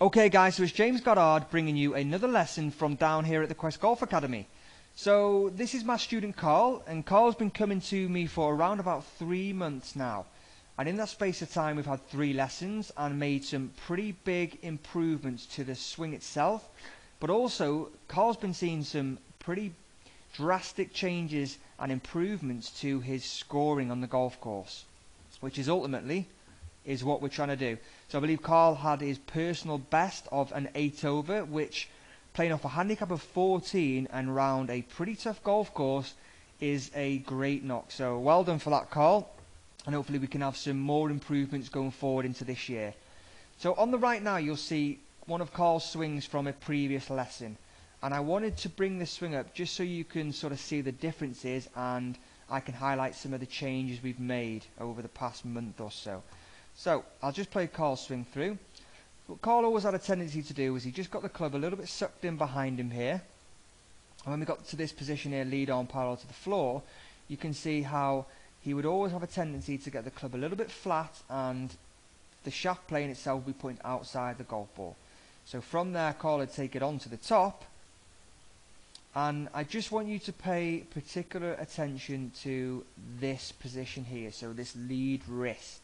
Okay guys, so it's James Goddard bringing you another lesson from down here at the Quest Golf Academy. So this is my student Carl, and Carl's been coming to me for around about three months now. And in that space of time we've had three lessons and made some pretty big improvements to the swing itself. But also, Carl's been seeing some pretty drastic changes and improvements to his scoring on the golf course. Which is ultimately is what we're trying to do. So I believe Carl had his personal best of an 8 over, which playing off a handicap of 14 and round a pretty tough golf course is a great knock. So well done for that, Carl. And hopefully we can have some more improvements going forward into this year. So on the right now, you'll see one of Carl's swings from a previous lesson. And I wanted to bring this swing up just so you can sort of see the differences and I can highlight some of the changes we've made over the past month or so. So I'll just play Carl's swing through. What Carl always had a tendency to do was he just got the club a little bit sucked in behind him here. And when we got to this position here, lead on parallel to the floor, you can see how he would always have a tendency to get the club a little bit flat and the shaft plane itself would be pointing outside the golf ball. So from there, Carl would take it on to the top. And I just want you to pay particular attention to this position here, so this lead wrist.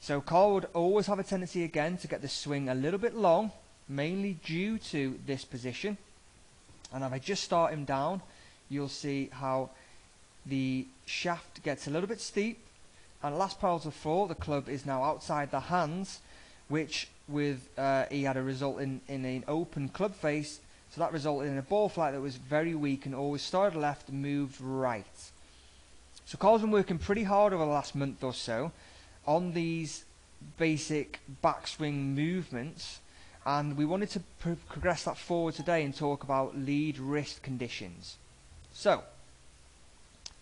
So Carl would always have a tendency again to get the swing a little bit long, mainly due to this position. And if I just start him down, you'll see how the shaft gets a little bit steep. And last parallel to four, the club is now outside the hands, which with uh, he had a result in, in an open club face. So that resulted in a ball flight that was very weak and always started left moved right. So Carl's been working pretty hard over the last month or so on these basic backswing movements and we wanted to pro progress that forward today and talk about lead wrist conditions. So,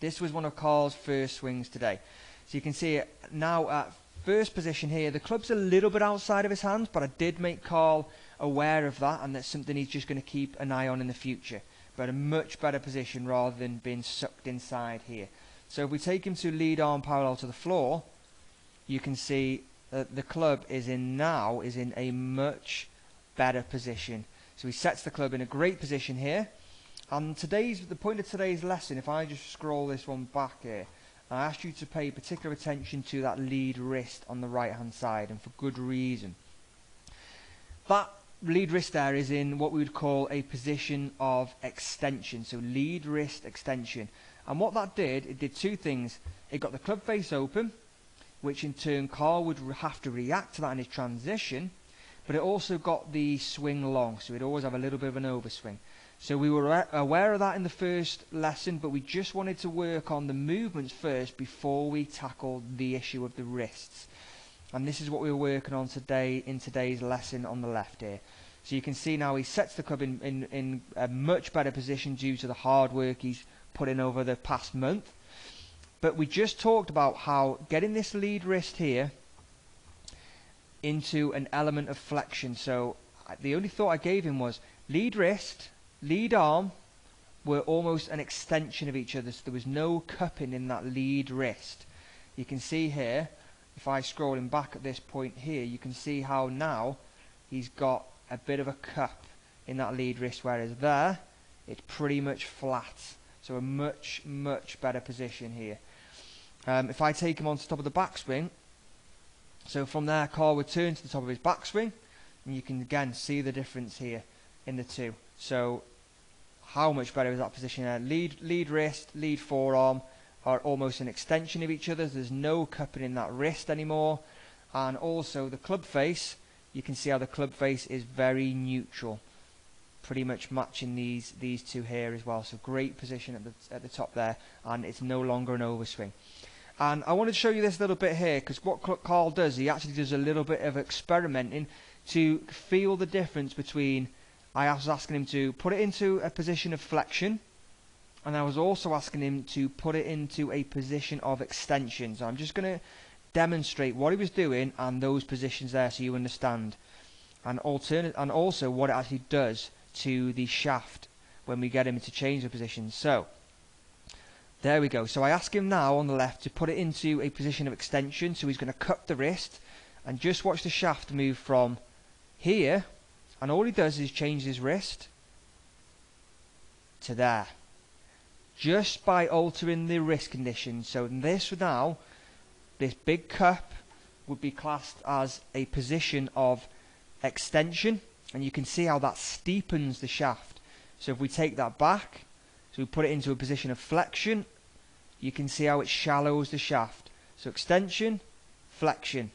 this was one of Carl's first swings today. So you can see it now at first position here. The club's a little bit outside of his hands, but I did make Carl aware of that, and that's something he's just going to keep an eye on in the future. But a much better position rather than being sucked inside here. So if we take him to lead arm parallel to the floor, you can see that the club is in now is in a much better position. So he sets the club in a great position here. And today's the point of today's lesson, if I just scroll this one back here, I asked you to pay particular attention to that lead wrist on the right hand side, and for good reason. That lead wrist there is in what we would call a position of extension, so lead wrist extension. And what that did, it did two things. It got the club face open, which in turn Carl would have to react to that in his transition, but it also got the swing long, so he'd always have a little bit of an overswing. So we were aware of that in the first lesson, but we just wanted to work on the movements first before we tackled the issue of the wrists. And this is what we were working on today in today's lesson on the left here. So you can see now he sets the club in, in, in a much better position due to the hard work he's put in over the past month. But we just talked about how getting this lead wrist here into an element of flexion. So the only thought I gave him was lead wrist, lead arm were almost an extension of each other. So there was no cupping in that lead wrist. You can see here, if I scroll him back at this point here, you can see how now he's got a bit of a cup in that lead wrist, whereas there, it's pretty much flat. So a much, much better position here. Um, if I take him onto the top of the backswing, so from there, Carl would turn to the top of his backswing, and you can again see the difference here in the two. So how much better is that position there? Lead, lead wrist, lead forearm are almost an extension of each other. There's no cupping in that wrist anymore. And also the club face, you can see how the club face is very neutral. Pretty much matching these these two here as well. So great position at the at the top there, and it's no longer an overswing. And I wanted to show you this little bit here because what Carl does, he actually does a little bit of experimenting to feel the difference between. I was asking him to put it into a position of flexion, and I was also asking him to put it into a position of extension. So I'm just going to demonstrate what he was doing and those positions there so you understand. And, alternate, and also what it actually does to the shaft when we get him to change the position. So there we go. So I ask him now on the left to put it into a position of extension. So he's going to cup the wrist and just watch the shaft move from here, and all he does is change his wrist to there. Just by altering the wrist condition. So this now, this big cup would be classed as a position of extension. And you can see how that steepens the shaft. So if we take that back, so we put it into a position of flexion, you can see how it shallows the shaft. So extension, flexion.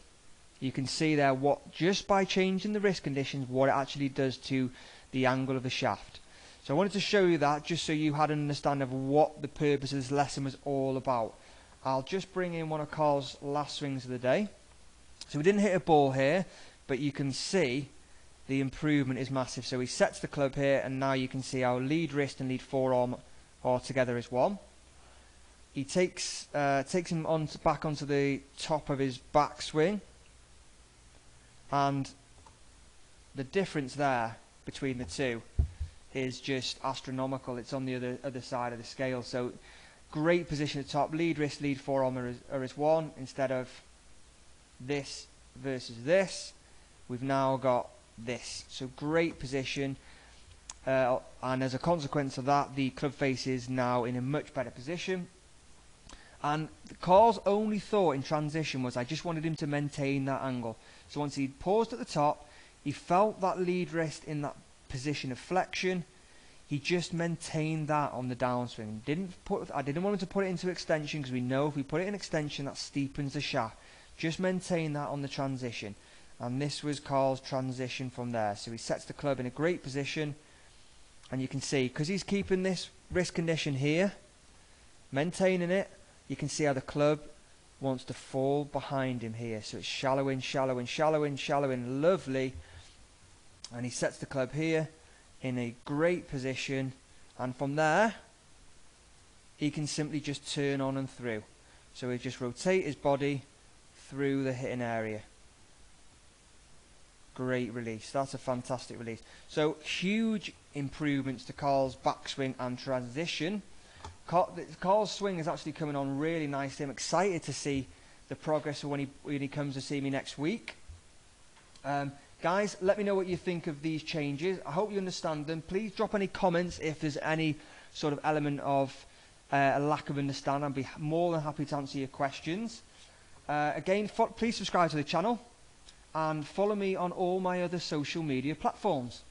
You can see there what just by changing the wrist conditions what it actually does to the angle of the shaft. So I wanted to show you that just so you had an understanding of what the purpose of this lesson was all about. I'll just bring in one of Carl's last swings of the day. So we didn't hit a ball here, but you can see the improvement is massive. So he sets the club here, and now you can see our lead wrist and lead forearm are together as one. He takes uh, takes him on back onto the top of his backswing, and the difference there between the two is just astronomical. It's on the other other side of the scale. So great position at the top. Lead wrist, lead forearm are as, are as one instead of this versus this. We've now got this. So great position. Uh, and as a consequence of that, the club face is now in a much better position. And Carl's only thought in transition was I just wanted him to maintain that angle. So once he paused at the top, he felt that lead wrist in that position of flexion. He just maintained that on the downswing. Didn't put I didn't want him to put it into extension because we know if we put it in extension that steepens the shaft. Just maintain that on the transition. And this was Carl's transition from there. So he sets the club in a great position. And you can see, because he's keeping this wrist condition here, maintaining it, you can see how the club wants to fall behind him here. So it's shallowing, shallowing, shallowing, shallowing, lovely. And he sets the club here in a great position. And from there, he can simply just turn on and through. So he just rotate his body through the hitting area. Great release. That's a fantastic release. So huge improvements to Carl's backswing and transition. Carl's swing is actually coming on really nicely. I'm excited to see the progress when he when he comes to see me next week. Um, guys, let me know what you think of these changes. I hope you understand them. Please drop any comments if there's any sort of element of uh, a lack of understanding. I'd be more than happy to answer your questions. Uh, again, please subscribe to the channel and follow me on all my other social media platforms.